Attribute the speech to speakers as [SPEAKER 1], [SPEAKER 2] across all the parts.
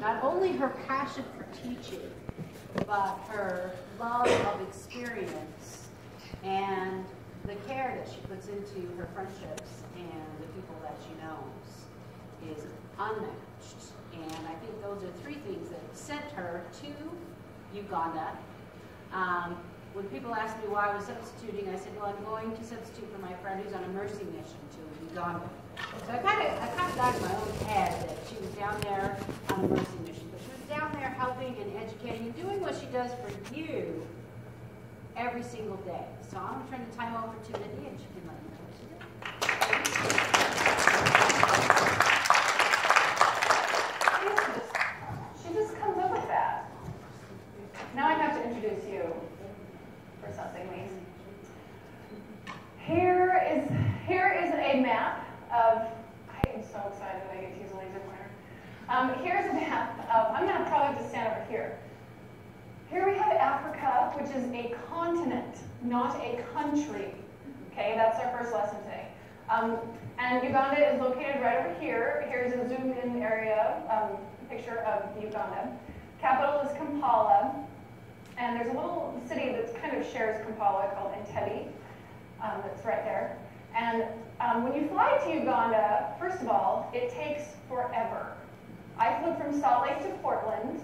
[SPEAKER 1] not only her passion for teaching, but her love of experience and the care that she puts into her friendships and the people that she knows is unmatched. And I think those are three things that sent her to Uganda. Um, when people ask me why I was substituting, I said, well, I'm going to substitute for my friend who's on a mercy mission to Uganda. So I kind of I kind of got in my own head that she was down there on a mercy mission, but she was down there helping and educating and doing what she does for you every single day. So I'm going to turn the time over to Lydia, and she can let me know what she did.
[SPEAKER 2] She just comes up with that. Now I have to introduce you for something, Lise. Here is here is a map of. I am so excited that I get to use a laser pointer. Um. I'm going to probably just stand over here. Here we have Africa, which is a continent, not a country. Okay, that's our first lesson today. Um, and Uganda is located right over here. Here's a zoomed-in area um, picture of Uganda. Capital is Kampala, and there's a little city that kind of shares Kampala called Entebbe. Um, that's right there. And um, when you fly to Uganda, first of all, it takes forever. I flew from Salt Lake to Portland,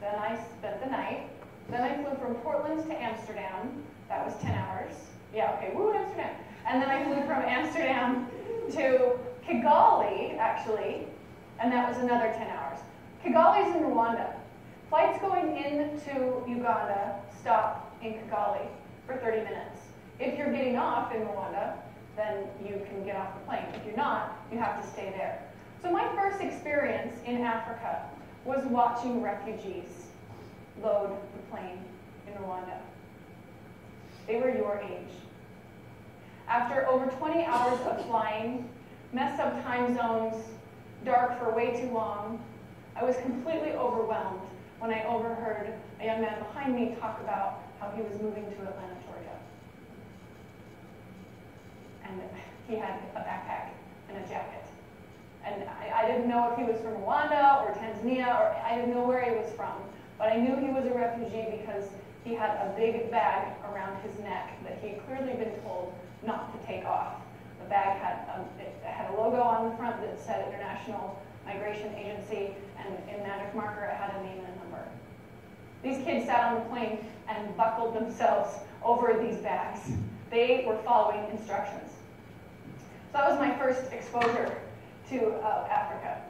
[SPEAKER 2] then I spent the night. Then I flew from Portland to Amsterdam. That was 10 hours. Yeah, okay, woo, Amsterdam. And then I flew from Amsterdam to Kigali, actually, and that was another 10 hours. Kigali is in Rwanda. Flights going into Uganda stop in Kigali for 30 minutes. If you're getting off in Rwanda, then you can get off the plane. If you're not, you have to stay there. So my first experience in Africa was watching refugees load the plane in Rwanda. They were your age. After over 20 hours of flying, messed up time zones, dark for way too long, I was completely overwhelmed when I overheard a young man behind me talk about how he was moving to Atlanta, Georgia. And he had a backpack and a jacket. And I, I didn't know if he was from Rwanda or Tanzania, or I didn't know where he was from. But I knew he was a refugee because he had a big bag around his neck that he had clearly been told not to take off. The bag had a, um, it had a logo on the front that said International Migration Agency, and in magic marker it had a name and a number. These kids sat on the plane and buckled themselves over these bags. They were following instructions. So that was my first exposure to uh, Africa.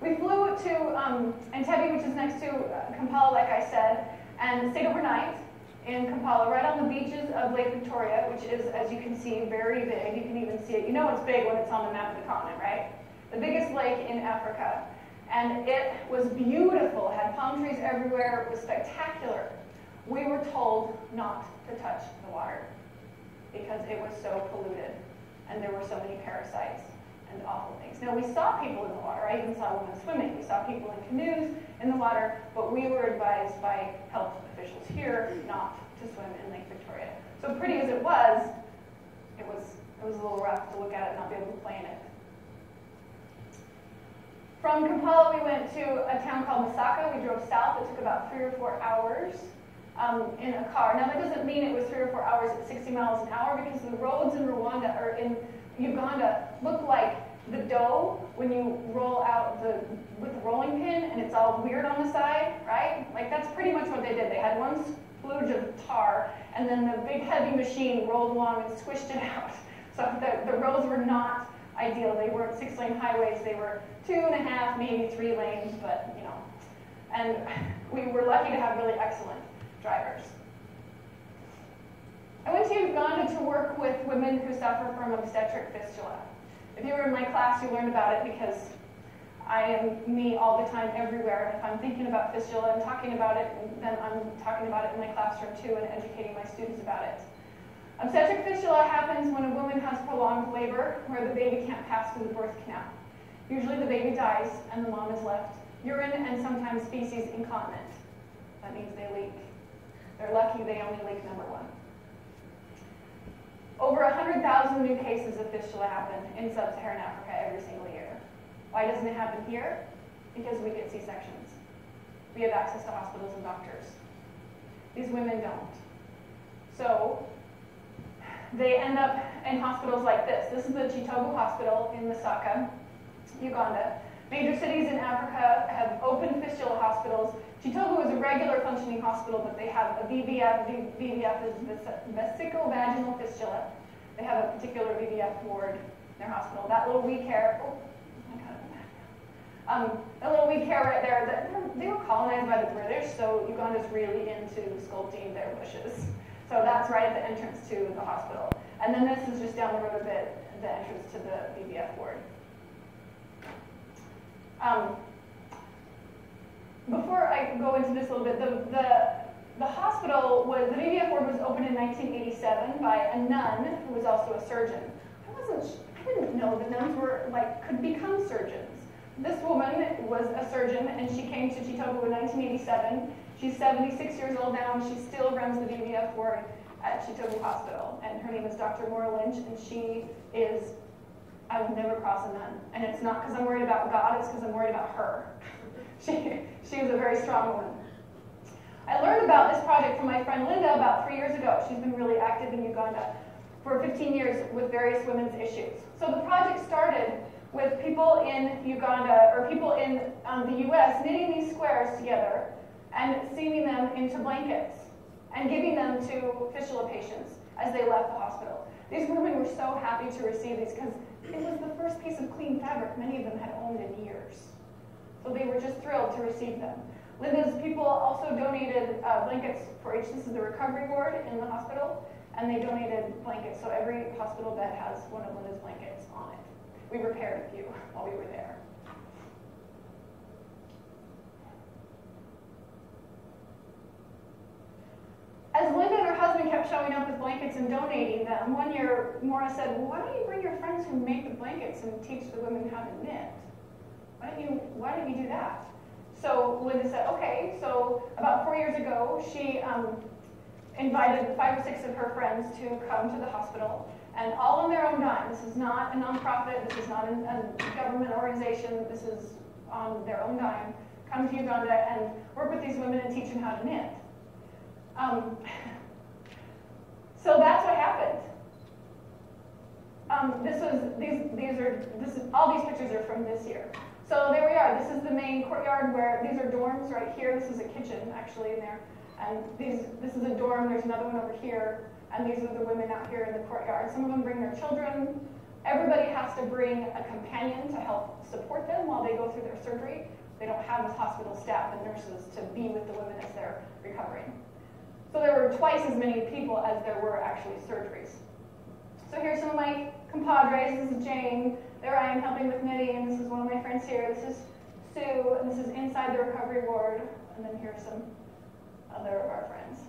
[SPEAKER 2] We flew to um, Entebbe, which is next to uh, Kampala, like I said, and stayed overnight in Kampala, right on the beaches of Lake Victoria, which is, as you can see, very big. You can even see it. You know it's big when it's on the map of the continent, right? The biggest lake in Africa. And it was beautiful, had palm trees everywhere, it was spectacular. We were told not to touch the water because it was so polluted and there were so many parasites and awful things. Now, we saw people in the water. I even saw women swimming. We saw people in canoes in the water, but we were advised by health officials here not to swim in Lake Victoria. So pretty as it was, it was, it was a little rough to look at it and not be able to play in it. From Kampala, we went to a town called Masaka. We drove south. It took about three or four hours um, in a car. Now, that doesn't mean it was three or four hours at 60 miles an hour because the roads in Rwanda are in Uganda look like the dough when you roll out the with the rolling pin and it's all weird on the side, right? Like that's pretty much what they did. They had one splooge of tar and then the big heavy machine rolled along and squished it out. So the, the roads were not ideal. They weren't six lane highways, they were two and a half, maybe three lanes, but you know. And we were lucky to have really excellent drivers. I went to Uganda to work with women who suffer from obstetric fistula. If you were in my class, you learned about it because I am me all the time, everywhere. And if I'm thinking about fistula and talking about it, then I'm talking about it in my classroom too and educating my students about it. Obstetric fistula happens when a woman has prolonged labor where the baby can't pass through the birth canal. Usually the baby dies and the mom is left urine and sometimes feces incontinent. That means they leak. They're lucky they only leak number one. Over 100,000 new cases of fistula happen in sub-Saharan Africa every single year. Why doesn't it happen here? because we get C-sections. We have access to hospitals and doctors. These women don't. So they end up in hospitals like this. This is the Kitovu Hospital in Masaka, Uganda. Major cities in Africa have open fistula hospitals. Kitovu is a regular functioning hospital, but they have a VVF. VVF is vesico-vaginal fistula. They have a particular VVF ward in their hospital. That little we care, oh, um, a little we care right there, that they were colonized by the British, so Uganda's really into sculpting their bushes. So that's right at the entrance to the hospital. And then this is just down the road a bit, the entrance to the VVF ward. Um, before I go into this a little bit, the, the, the hospital was, the VVF ward was opened in 1987 by a nun who was also a surgeon. I wasn't, I didn't know that nuns were, like, could become surgeons. This woman was a surgeon and she came to Kitovu in 1987. She's 76 years old now and she still runs the VVF ward at Kitovu Hospital. And her name is Dr. Maura Lynch and she is, I would never cross a nun. And it's not because I'm worried about God, it's because I'm worried about her. she, she is a very strong woman. I learned about this project from my friend Linda about three years ago. She's been really active in Uganda for 15 years with various women's issues. So the project started with people in Uganda or people in um, the US knitting these squares together and seaming them into blankets and giving them to fistula patients as they left the hospital. These women were so happy to receive these because it was the first piece of clean fabric many of them had owned in years. So they were just thrilled to receive them. Linda's people also donated uh, blankets for each. This is the recovery ward in the hospital, and they donated blankets. So every hospital bed has one of Linda's blankets on it. We repaired a few while we were there. As Linda and her husband kept showing up with blankets and donating them, one year Maura said, well, why don't you bring your friends who make the blankets and teach the women how to knit? Why don't you, why don't you do that? So Linda said, okay. So about four years ago, she um, invited five or six of her friends to come to the hospital and all on their own dime. This is not a nonprofit, this is not a, a government organization, this is on their own dime. Come to Uganda and work with these women and teach them how to knit. Um, so that's what happened. Um, this was these these are this is all these pictures are from this year. So there we are. This is the main courtyard where these are dorms right here. This is a kitchen actually in there, and these this is a dorm. There's another one over here. And these are the women out here in the courtyard. Some of them bring their children. Everybody has to bring a companion to help support them while they go through their surgery. They don't have the hospital staff and nurses to be with the women as they're recovering. So there were twice as many people as there were actually surgeries. So here's some of my compadres. This is Jane. There I am helping with knitting. This is one of my friends here. This is Sue, and this is inside the recovery ward. And then here's some other of our friends.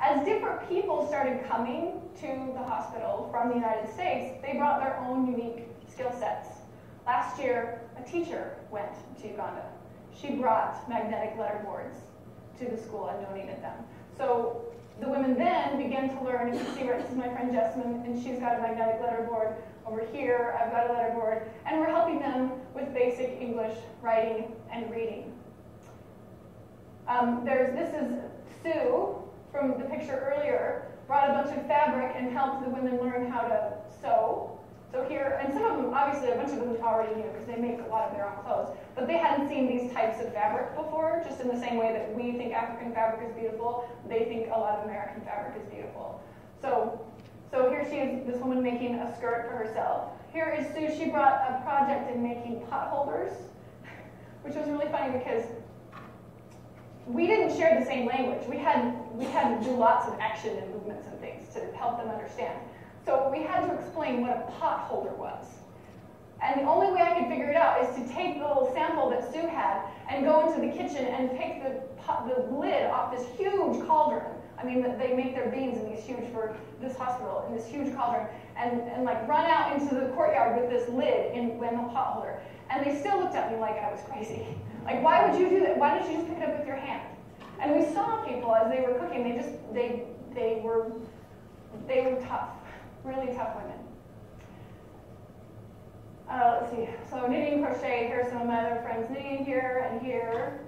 [SPEAKER 2] As different people started coming to the hospital from the United States, they brought their own unique skill sets. Last year, a teacher went to Uganda. She brought magnetic letterboards to the school and donated them. So the women then began to learn, and you can see right, this is my friend Jessamine, and she's got a magnetic letterboard. Over here, I've got a letterboard, and we're helping them with basic English writing and reading. Um, there's, this is Sue, from the picture earlier brought a bunch of fabric and helped the women learn how to sew. So here, and some of them, obviously a bunch of them already knew because they make a lot of their own clothes, but they hadn't seen these types of fabric before, just in the same way that we think African fabric is beautiful, they think a lot of American fabric is beautiful. So, so here she is, this woman making a skirt for herself. Here is Sue, she brought a project in making pot holders, which was really funny because we didn't share the same language. We had we had to do lots of action and movements and things to help them understand. So we had to explain what a pot holder was. And the only way I could figure it out is to take the little sample that Sue had and go into the kitchen and take the pot, the lid off this huge cauldron. I mean, they make their beans in these huge for this hospital in this huge cauldron, and, and like run out into the courtyard with this lid in, in the pot holder. And they still looked at me like I was crazy. Like, why would you do that? Why don't you just pick it up with your hand? And we saw people as they were cooking, they just, they, they were, they were tough, really tough women. Uh, let's see. So knitting, crochet. Here's some of my other friends knitting here and here.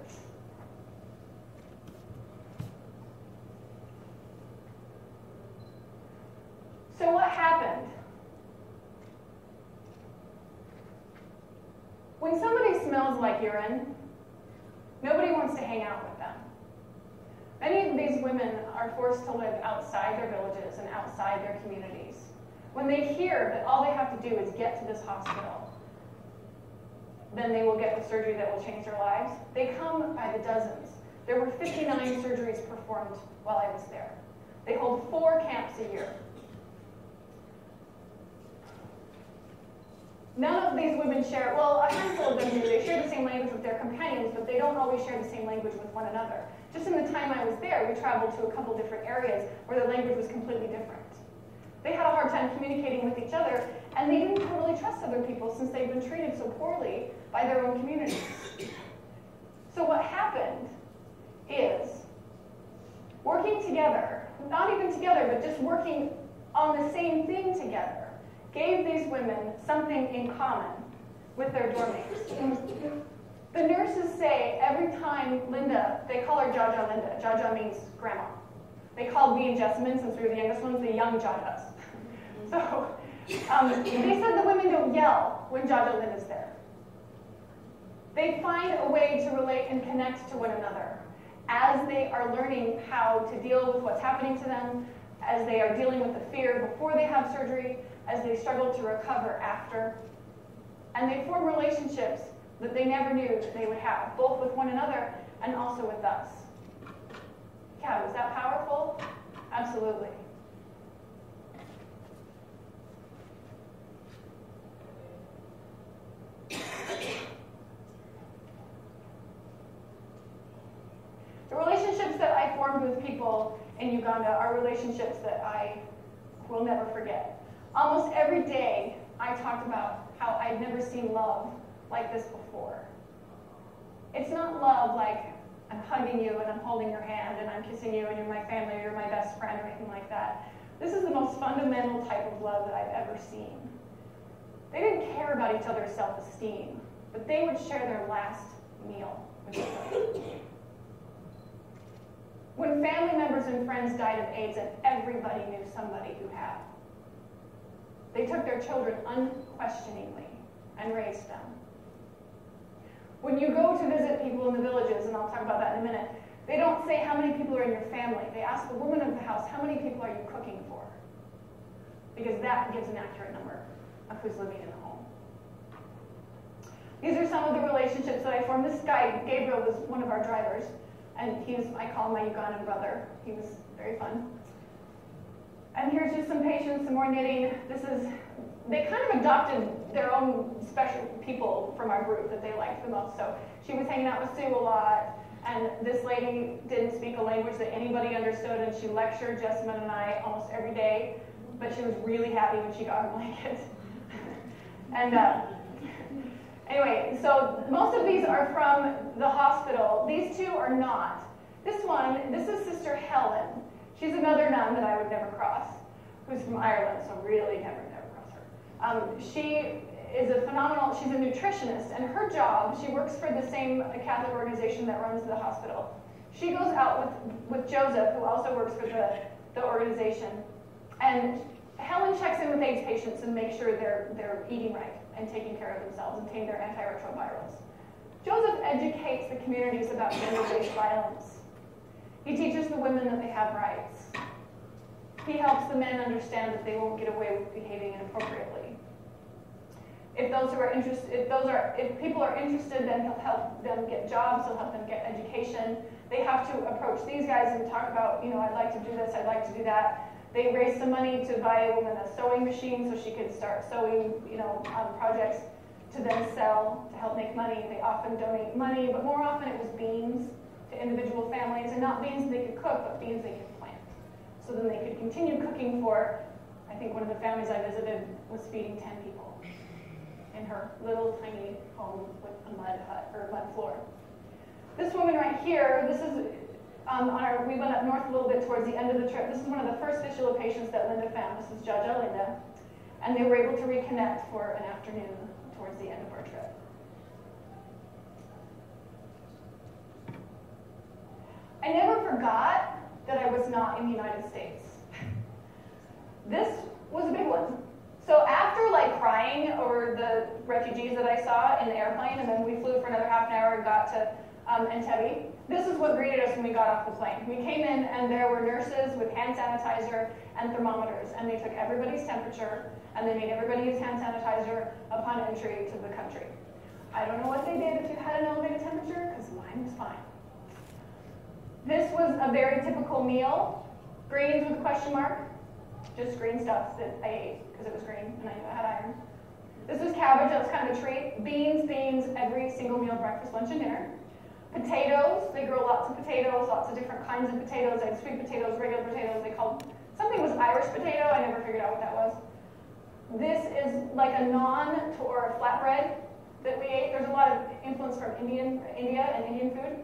[SPEAKER 2] So what happened? When somebody smells like urine, nobody wants to hang out with them. Many of these women are forced to live outside their villages and outside their communities. When they hear that all they have to do is get to this hospital, then they will get the surgery that will change their lives, they come by the dozens. There were 59 surgeries performed while I was there. They hold four camps a year. None of these women share, well, a handful of them do. They share the same language with their companions, but they don't always share the same language with one another. Just in the time I was there, we traveled to a couple different areas where the language was completely different. They had a hard time communicating with each other, and they didn't really trust other people since they'd been treated so poorly by their own communities. So what happened is working together, not even together, but just working on the same thing together, gave these women something in common with their dorm mates. The nurses say every time Linda, they call her Jaja Linda. Jaja means grandma. They called me and Jessamine, since we were the youngest ones, the young Jajas. So um, they said the women don't yell when Jaja is there. They find a way to relate and connect to one another as they are learning how to deal with what's happening to them, as they are dealing with the fear before they have surgery, as they struggle to recover after. And they form relationships that they never knew that they would have, both with one another and also with us. Yeah, was that powerful? Absolutely. The relationships that I formed with people in Uganda are relationships that I will never forget. Almost every day, I talked about how I'd never seen love like this before. It's not love like I'm hugging you and I'm holding your hand and I'm kissing you and you're my family or you're my best friend or anything like that. This is the most fundamental type of love that I've ever seen. About each other's self esteem, but they would share their last meal with each other. When family members and friends died of AIDS, and everybody knew somebody who had, they took their children unquestioningly and raised them. When you go to visit people in the villages, and I'll talk about that in a minute, they don't say how many people are in your family. They ask the woman of the house, how many people are you cooking for? Because that gives an accurate number of who's living in the home. These are some of the relationships that I formed. This guy, Gabriel, was one of our drivers, and he was, I call my Ugandan brother. He was very fun. And here's just some patients, some more knitting. This is, they kind of adopted their own special people from our group that they liked the most. So she was hanging out with Sue a lot, and this lady didn't speak a language that anybody understood, and she lectured Jessamine and I almost every day, but she was really happy when she got a blanket. and uh, so most of these are from the hospital. These two are not. This one, this is Sister Helen. She's another nun that I would never cross, who's from Ireland, so really never, never cross her. Um, she is a phenomenal, she's a nutritionist, and her job, she works for the same Catholic organization that runs the hospital. She goes out with, with Joseph, who also works for the, the organization, and Helen checks in with AIDS patients and makes sure they're, they're eating right and taking care of themselves and taking their antiretrovirals. Joseph educates the communities about gender-based violence he teaches the women that they have rights. He helps the men understand that they won't get away with behaving inappropriately. If those who are interested, if those are, if people are interested, then he'll help them get jobs. He'll help them get education. They have to approach these guys and talk about, you know, I'd like to do this. I'd like to do that. They raised some money to buy a woman a sewing machine so she could start sewing, you know, um, projects to then sell to help make money. They often donate money, but more often it was beans to individual families, and not beans they could cook, but beans they could plant. So then they could continue cooking for, I think one of the families I visited was feeding 10 people in her little tiny home with a mud hut or mud floor. This woman right here, this is um, on our, we went up north a little bit towards the end of the trip. This is one of the first fistula patients that Linda found. This is Jaja Linda. And they were able to reconnect for an afternoon towards the end of our trip. I never forgot that I was not in the United States. This was a big one. So after like crying over the refugees that I saw in the airplane, and then we flew for another half an hour and got to um, Entebbe, this is what greeted us when we got off the plane. We came in and there were nurses with hand sanitizer and thermometers, and they took everybody's temperature and they made everybody use hand sanitizer upon entry to the country. I don't know what they did if you had an elevated temperature, because mine was fine. This was a very typical meal. Greens with a question mark, just green stuff that I ate because it was green and I knew I had iron. This was cabbage, that was kind of a treat. Beans, beans, every single meal, breakfast, lunch, and dinner. Potatoes, they grow lots of potatoes, lots of different kinds of potatoes. Had sweet potatoes, regular potatoes. They called, something was Irish potato, I never figured out what that was. This is like a naan or flatbread that we ate. There's a lot of influence from Indian, India and Indian food.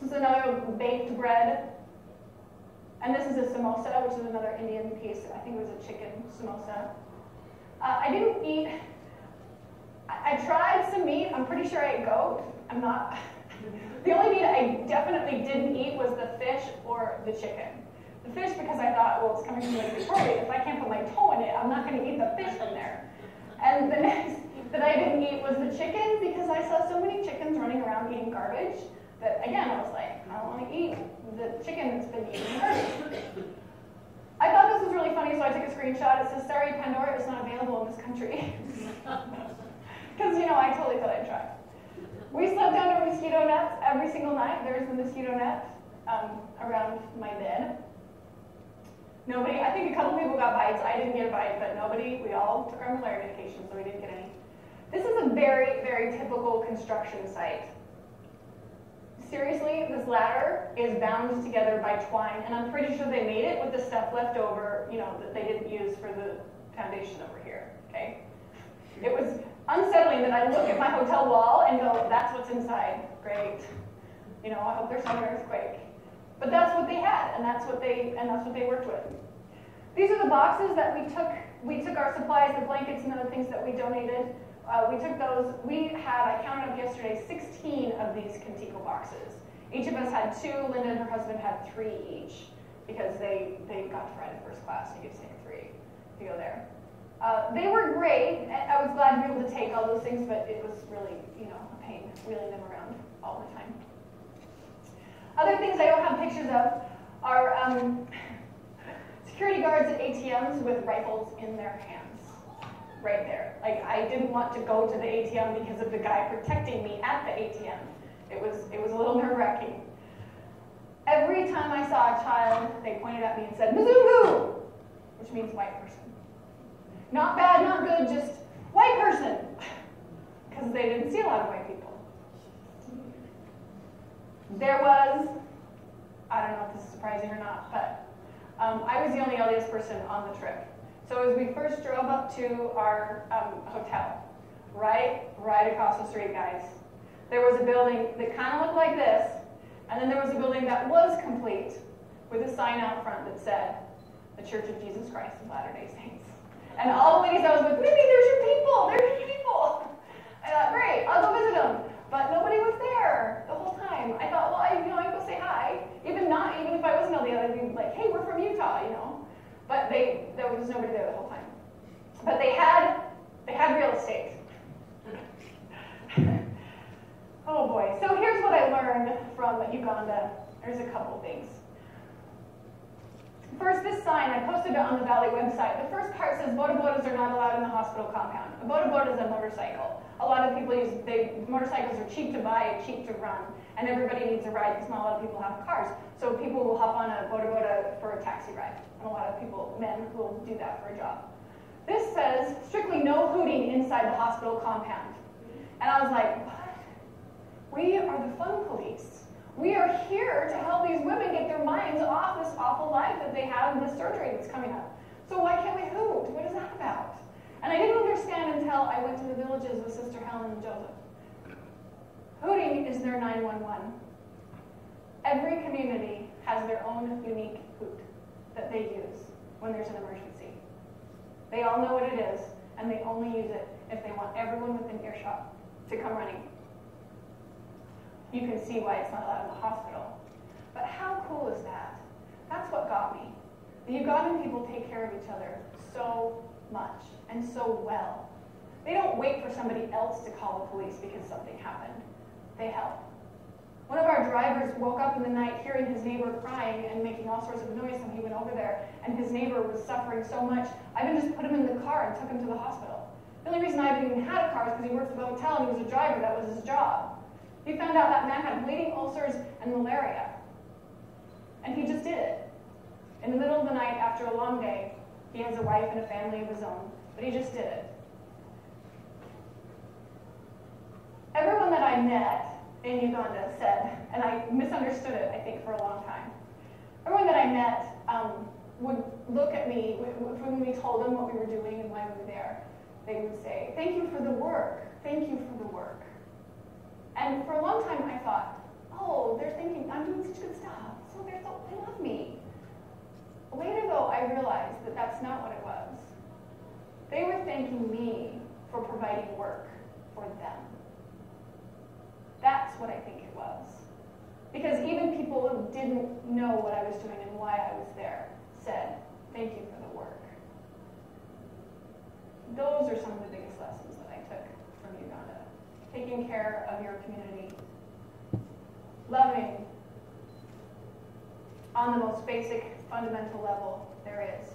[SPEAKER 2] This is another baked bread. And this is a samosa, which is another Indian piece. I think it was a chicken samosa. Uh, I didn't eat, I, I, tried some meat. I'm pretty sure I ate goat. I'm not, the only meat I definitely didn't eat was the fish or the chicken. The fish because I thought, well, it's coming from Lake Victoria. If I can't put my toe in it, I'm not going to eat the fish from there. And the next that I didn't eat was the chicken because I saw so many chickens running around eating garbage that again, I was like, I don't want to eat the chicken that's been eating garbage. I thought this was really funny, so I took a screenshot. It says, sorry, Pandora is not available in this country. Because, you know, I totally thought I'd try. We slept under mosquito nets every single night. There's a mosquito net um, around my bed. Nobody, I think a couple people got bites. I didn't get a bite, but nobody, we all took our malaria medication, so we didn't get any. This is a very, very typical construction site seriously, this ladder is bound together by twine, and I'm pretty sure they made it with the stuff left over, you know, that they didn't use for the foundation over here, okay? It was unsettling that I look at my hotel wall and go, that's what's inside, great. You know, I hope there's not an earthquake. But that's what they had, and that's what they, and that's what they worked with. These are the boxes that we took, we took our supplies, the blankets and other things that we donated uh, we took those, we had, I counted up yesterday, 16 of these Contigo boxes. Each of us had two, Linda and her husband had three each because they, they got to ride first class, you get to take three to go there. Uh, they were great. I was glad to be able to take all those things, but it was really, you know, a pain wheeling them around all the time. Other things I don't have pictures of are um, security guards at ATMs with rifles in their hands right there. Like I didn't want to go to the ATM because of the guy protecting me at the ATM. It was it was a little nerve wracking. Every time I saw a child, they pointed at me and said Mzungu, which means white person. Not bad, not good, just white person, because they didn't see a lot of white people. There was, I don't know if this is surprising or not, but um, I was the only LDS person on the trip. So as we first drove up to our um, hotel, right, right across the street, guys, there was a building that kind of looked like this, and then there was a building that was complete with a sign out front that said, the Church of Jesus Christ of Latter-day Saints. And all the ladies I was with, Mindy, there's your people, there's your people. I thought, great, I'll go visit them. But nobody was there the whole time. I thought, well, I, you know, I go say hi. Even not, even if I wasn't LDS, I'd be like, hey, we're from Utah, you know. But they, there was nobody there the whole time. But they had, they had real estate. oh boy. So here's what I learned from Uganda. There's a couple things. First, this sign, I posted it on the Valley website. The first part says bodabodas are not allowed in the hospital compound. A bodaboda is a motorcycle. A lot of people use, they, motorcycles are cheap to buy, cheap to run, and everybody needs a ride because not a lot of people have cars. So people will hop on a bodaboda for a taxi ride. And a lot of people, men, will do that for a job. This says strictly no hooting inside the hospital compound. And I was like, what? We are the fun police. We are here to help these women get their minds off this awful life that they have and the surgery that's coming up. So why can't we hoot? What is that about? And I didn't understand until I went to the villages with Sister Helen and Joseph. Hooting is their 911. Every community has their own unique hoot that they use when there's an emergency. They all know what it is, and they only use it if they want everyone within earshot to come running. You can see why it's not allowed in the hospital. But how cool is that? That's what got me. The Ugandan people take care of each other so much and so well. They don't wait for somebody else to call the police because something happened. They help. One of our drivers woke up in the night hearing his neighbor crying and making all sorts of noise, and he went over there, and his neighbor was suffering so much. I even just put him in the car and took him to the hospital. The only reason I even had a car is because he worked for the hotel and he was a driver. That was his job. He found out that man had bleeding ulcers and malaria. And he just did it. In the middle of the night after a long day, he has a wife and a family of his own, but he just did it. Everyone that I met in Uganda said, and I misunderstood it, I think, for a long time. Everyone that I met um, would look at me when we told them what we were doing and why we were there. They would say, Thank you for the work. Thank you for the work. And for a long time, I thought, Oh, they're thinking I'm doing such good stuff. So they're so, they love me. Later, though, I realized that that's not what it was. They were thanking me for providing work for them. That's what I think it was. Because even people who didn't know what I was doing and why I was there said, Thank you for the work. Those are some of the biggest lessons that I took from Uganda. Taking care of your community, loving on the most basic, fundamental level there is,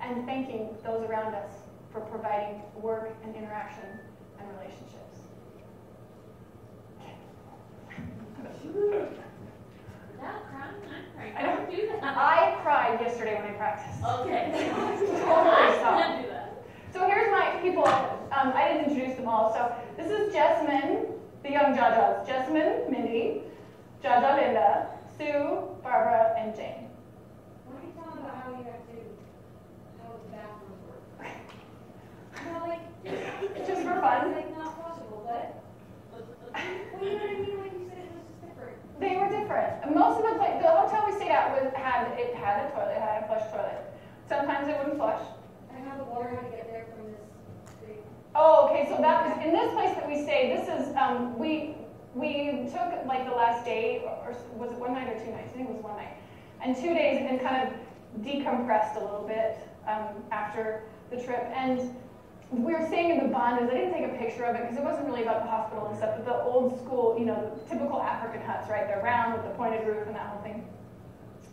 [SPEAKER 2] and thanking those around us for providing work and interaction and relationships.
[SPEAKER 3] Not crying, I'm crying.
[SPEAKER 2] I don't
[SPEAKER 3] do that.
[SPEAKER 2] I cried yesterday when I practiced.
[SPEAKER 3] Okay.
[SPEAKER 2] Totally
[SPEAKER 3] I
[SPEAKER 2] stopped.
[SPEAKER 3] can't do that.
[SPEAKER 2] So here's my people. Um, I didn't introduce them all. So this is Jessamine, the young Jajas. Jessamine, Mindy, Jaja Linda, Sue, Barbara, and Jane.
[SPEAKER 4] Why are you talking about how you have to, how the bathrooms work? No, like,
[SPEAKER 2] Just for fun.
[SPEAKER 4] Like, not possible, but, well, you know what I mean, like you said, it was just different.
[SPEAKER 2] They were different. And most of the pla- the hotel we stayed at was had it had a toilet, it had a flush toilet. Sometimes it wouldn't flush.
[SPEAKER 4] And how the water had to get there from this big,
[SPEAKER 2] Oh, okay. So that was in this place that we stayed. This is um, we we took like the last day, or was it one night or two nights? I think it was one night, and two days, and then kind of decompressed a little bit um, after the trip. And we were staying in the Bandas. I didn't take a picture of it because it wasn't really about the hospital and stuff, but the old school, you know, typical African huts, right? They're round with the pointed roof and that whole thing.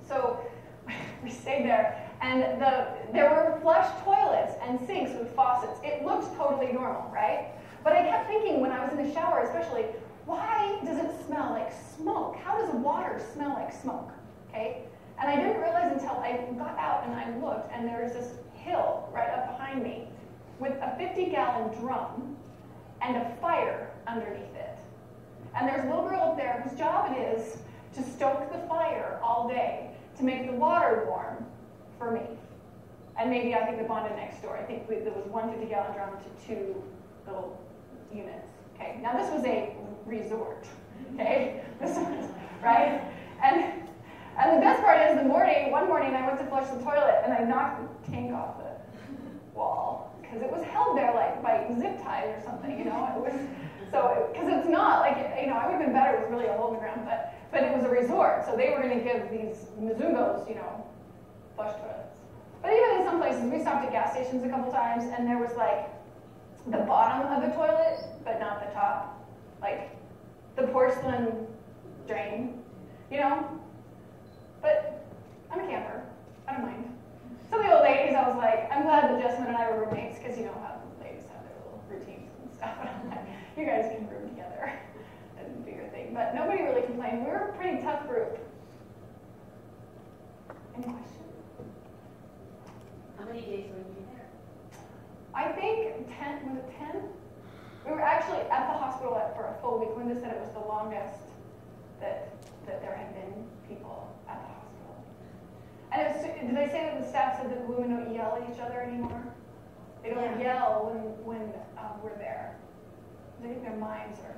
[SPEAKER 2] So we stayed there, and the there were flush toilets and sinks with faucets. It looked totally normal, right? But I kept thinking when I was in the shower, especially, why does it smell like smoke? How does water smell like smoke? Okay? And I didn't realize until I got out and I looked, and there was this hill right up behind me with a 50 gallon drum and a fire underneath it. And there's a little girl up there whose job it is to stoke the fire all day to make the water warm for me. And maybe I think the bonded next door. I think there was one 50 gallon drum to two little units. Okay, now this was a resort. Okay, this was, right? And and the best part is the morning, one morning I went to flush the toilet and I knocked the tank off the wall because it was held there like by zip ties or something, you know. It was so because it's not like you know I would have been better It was really a hole in the ground, but but it was a resort, so they were going to give these Mzungus, you know, flush toilets. But even in some places, we stopped at gas stations a couple times, and there was like the bottom of the toilet, but not the top, like the porcelain drain, you know. But I'm a camper. I don't mind. Some of the old ladies, I was like, I'm glad that Jessamine and I were roommates because you know how the ladies have their little routines and stuff. And I'm like, you guys can room together and do your thing. But nobody really complained. We were a pretty tough group. Any questions?
[SPEAKER 3] How many days were you there?
[SPEAKER 2] I think 10, was it 10? We were actually at the hospital for a full week. Linda said it was the longest that, that there had been people at the hospital. And it was, did I say that the staff said that the women don't yell at each other anymore? They don't
[SPEAKER 3] Yeah.
[SPEAKER 2] yell when, when um, we're there. I think their minds are,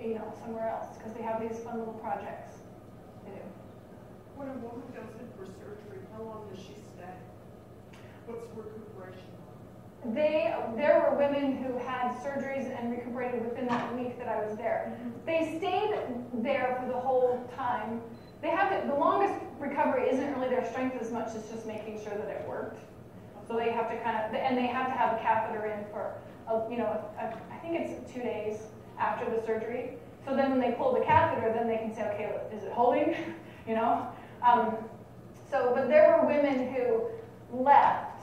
[SPEAKER 2] you know, somewhere else because they have these fun little projects they do.
[SPEAKER 5] When a woman goes in for surgery, how long does she stay? What's recuperation?
[SPEAKER 2] They, there were women who had surgeries and recuperated within that week that I was there. They stayed there for the whole time. They have to, the longest recovery isn't really their strength as much as just making sure that it worked. So they have to kind of, and they have to have a catheter in for, a, you know, a, I think it's two days after the surgery. So then when they pull the catheter, then they can say, okay, is it holding? you know? Um, so, but there were women who left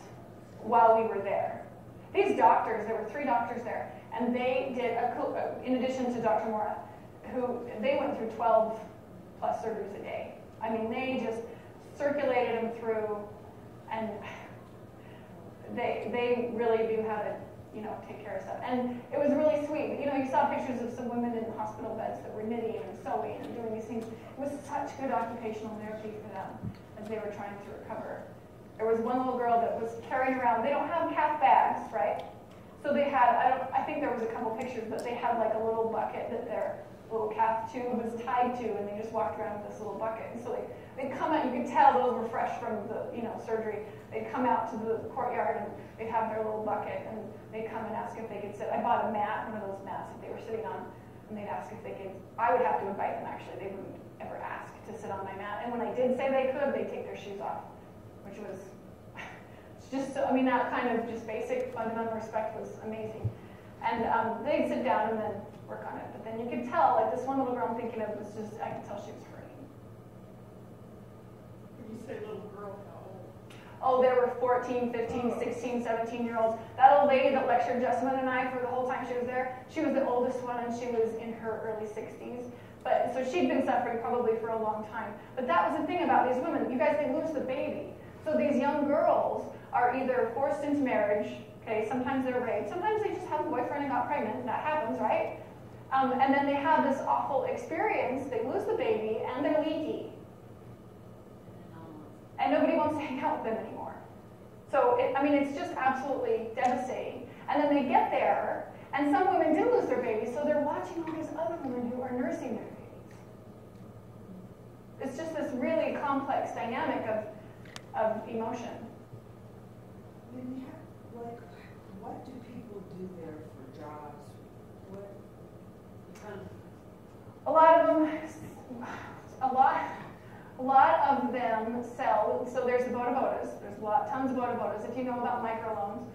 [SPEAKER 2] while we were there. These doctors, there were three doctors there, and they did, a, uh, in addition to Dr. Maura, who, they went through 12 plus surgeries a day. I mean, they just circulated them through, and they, they really knew how to, you know, take care of stuff. And it was really sweet. You know, you saw pictures of some women in hospital beds that were knitting and sewing and doing these things. It was such good occupational therapy for them as they were trying to recover. There was one little girl that was carrying around, they don't have cath bags, right? So they had, I don't, I think there was a couple pictures, but they had like a little bucket that their little cath tube was tied to, and they just walked around with this little bucket. And so they, they'd come out, you could tell those were fresh from the, you know, surgery. They'd come out to the courtyard and they'd have their little bucket, and they'd come and ask if they could sit. I bought a mat, one of those mats that they were sitting on, and they'd ask if they could, I would have to invite them actually, they wouldn't ever ask to sit on my mat. And when I did say they could, they'd take their shoes off, which was just, I mean, that kind of just basic fundamental respect was amazing. And um, they'd sit down and then work on it. But then you could tell, like this one little girl I'm thinking of was just, I could tell she was hurting.
[SPEAKER 5] When you say little girl, how old?
[SPEAKER 2] Oh, there were 14, 15, 16, 17 year olds. That old lady that lectured Jessamine and I for the whole time she was there, she was the oldest one and she was in her early 60s. But so she'd been suffering probably for a long time. But that was the thing about these women. You guys, they lose the baby. So these young girls are either forced into marriage, okay, sometimes they're raped, sometimes they just have a boyfriend and got pregnant, that happens, right? Um, and then they have this awful experience, they lose the baby, and they're leaky. And nobody wants to hang out with them anymore. So, it, I mean, it's just absolutely devastating. And then they get there, and some women do lose their babies, so they're watching all these other women who are nursing their babies. It's just this really complex dynamic of, of emotion.
[SPEAKER 6] When you have, like, what do people do there for jobs? What,
[SPEAKER 2] A lot of them, a lot, a lot of them sell. So there's the Boda Bodas. There's a lot, tons of Boda Bodas. If you know about microloans,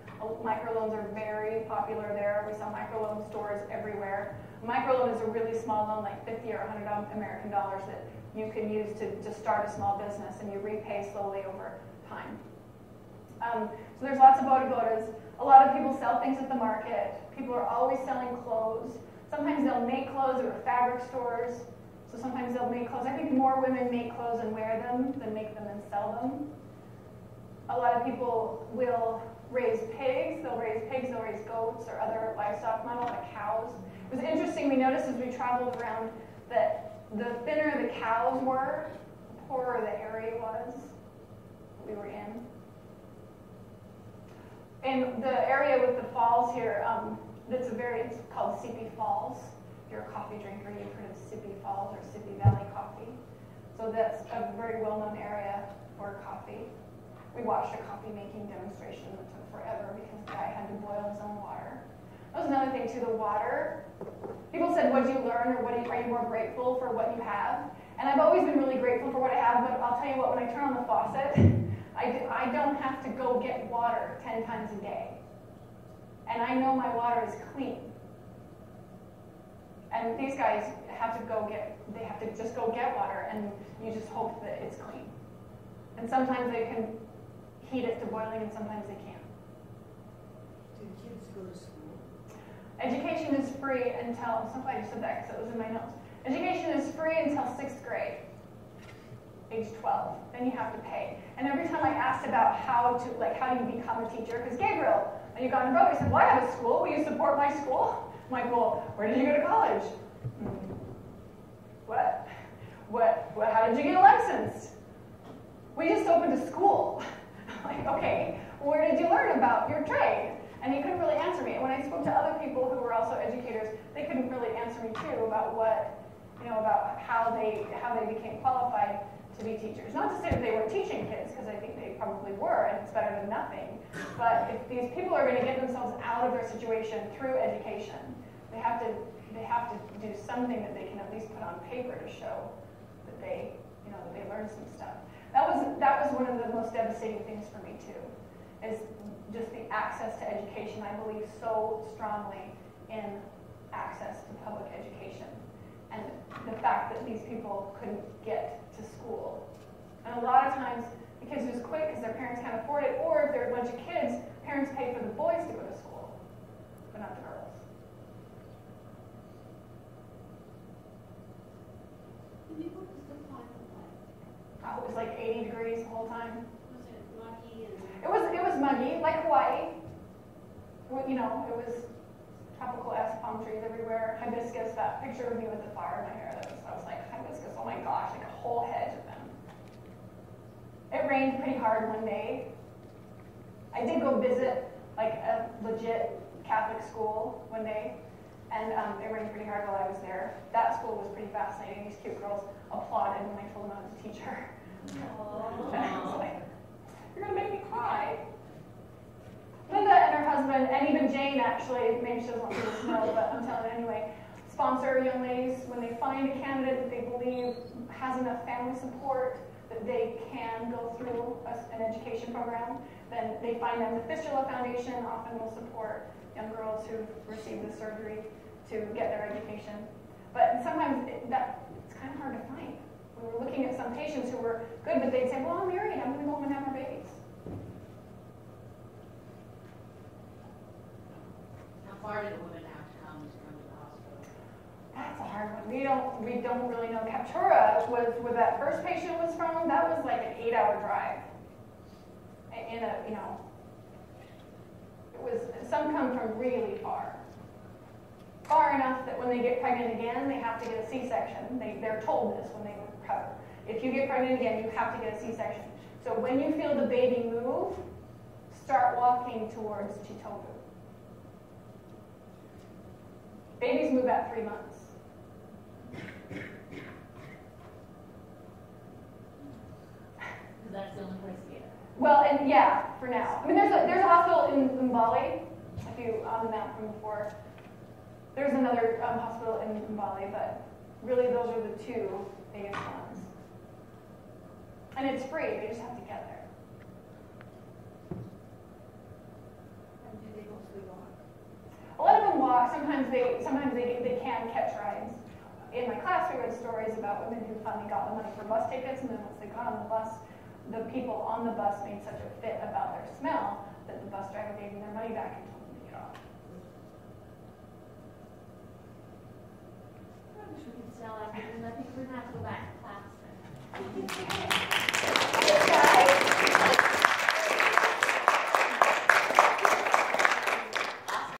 [SPEAKER 2] microloans are very popular there. We sell microloan stores everywhere. A microloan is a really small loan, like 50 or 100 American dollars that you can use to just start a small business, and you repay slowly over time. Um, so there's lots of Boda Bodas. A lot of people sell things at the market. People are always selling clothes. Sometimes they'll make clothes or fabric stores. So sometimes they'll make clothes. I think more women make clothes and wear them than make them and sell them. A lot of people will raise pigs. They'll raise pigs, they'll raise goats or other livestock, not a lot of cows. It was interesting, we noticed as we traveled around that the thinner the cows were, the poorer the area was we were in. And the area with the falls here, um, that's a very, it's called Sipi Falls. If you're a coffee drinker, you've heard of Sipi Falls or Sipi Valley Coffee. So that's a very well-known area for coffee. We watched a coffee making demonstration that took forever because the guy had to boil his own water. That was another thing too, the water. People said, what do you learn or what you, are you more grateful for what you have? And I've always been really grateful for what I have, but I'll tell you what, when I turn on the faucet, I, do, I don't have to go get water 10 times a day. And I know my water is clean. And these guys have to go get, they have to just go get water, and you just hope that it's clean. And sometimes they can heat it to boiling, and sometimes they can't.
[SPEAKER 6] do kids go to school?
[SPEAKER 2] Education is free until, I'm so glad you said that because it was in my notes. Education is free until sixth grade, age 12. Then you have to pay. And every time I asked about how to, like, how do you become a teacher, because Gabriel, and you got in He said, well, have a school. Will you support my school? I'm like, well, where did you go to college? Hmm. What? What? What? How did you get licensed? We just opened a school. Like, okay, where did you learn about your trade? And he couldn't really answer me. And when I spoke to other people who were also educators, they couldn't really answer me too about what, you know, about how they how they became qualified to be teachers. Not to say that they weren't teaching kids, because I think they probably were, and it's better than nothing. But if these people are going to get themselves out of their situation through education, they have to they have to do something that they can at least put on paper to show that they you know that they learned some stuff. That was that was one of the most devastating things for me too, is just the access to education. I believe so strongly in access to public education and the fact that these people couldn't get to school. And a lot of times, the kids just quit because their parents can't afford it, or if they're a bunch of kids, parents pay for the boys to go to school, but not the girls.
[SPEAKER 3] What was the climate like?
[SPEAKER 2] Uh, it was like 80 degrees the whole time.
[SPEAKER 3] Was it muggy and?
[SPEAKER 2] It was it was muggy, like Hawaii. You know, it was tropical S palm trees everywhere. Hibiscus. That picture of me with the flower in my hair. That was I was like hibiscus. Oh my gosh, like a whole hedge of them. It rained pretty hard one day. I did go visit like a legit Catholic school one day, and um, it rained pretty hard while I was there. That school was pretty fascinating. These cute girls applauded when I told them I was a teacher. And I was like, you're gonna make me cry. Linda and her husband, and even Jane actually, maybe she doesn't want people to know, but I'm telling anyway, sponsor young ladies when they find a candidate that they believe has enough family support that they can go through a, an education program, then they find them. The Fistula Foundation often will support young girls who've received the surgery to get their education. But sometimes it, that it's kind of hard to find. We were looking at some patients who were good, but they'd say, well, I'm married, I'm going to go home and have my babies.
[SPEAKER 3] The women have to come to come to the hospital?
[SPEAKER 2] That's a hard one. We don't we don't really know. Kapchorwa was where that first patient was from. That was like an eight-hour drive. In a you know, it was some come from really far, far enough that when they get pregnant again, they have to get a C-section. They they're told this when they recover. If you get pregnant again, you have to get a C-section. So when you feel the baby move, start walking towards Kitovu. Babies move at three months.
[SPEAKER 3] That's the only place to get it.
[SPEAKER 2] Well, and yeah, for now. I mean, there's a there's a hospital in, Mbale. If you on the map from before, there's another um, hospital in, in Mbale, but really those are the two biggest ones. And it's free. They just have to get there.
[SPEAKER 6] And do they mostly walk?
[SPEAKER 2] A lot of them walk. Sometimes they sometimes they they can catch rides. In my class, we read stories about women who finally got the money for bus tickets, and then once they got on the bus, the people on the bus made such a fit about their smell that the bus driver gave them their money back and told them to get off.
[SPEAKER 3] I wish we could sell everything. I think we're gonna have to go back to class then.